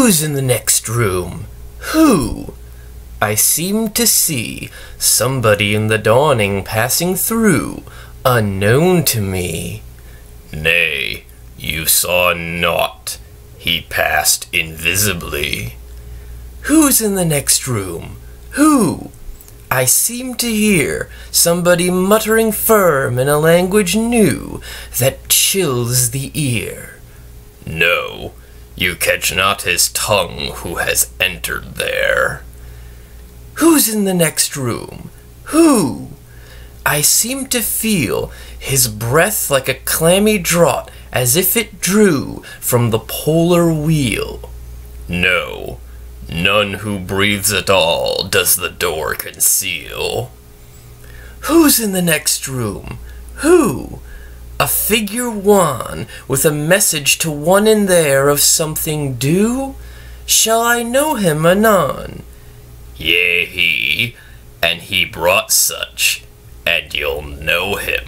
Who's in the next room? Who? I seem to see somebody in the dawning passing through, unknown to me. Nay, you saw naught. He passed invisibly. Who's in the next room? Who? I seem to hear somebody muttering firm in a language new that chills the ear. No, you catch not his tongue who has entered there. Who's in the next room? Who? I seem to feel his breath like a clammy draught as if it drew from the polar wheel. No, none who breathes at all does the door conceal. Who's in the next room? Who? a figure wan with a message to one in there of something due? Shall I know him anon? Yea, he, and he brought such, and you'll know him.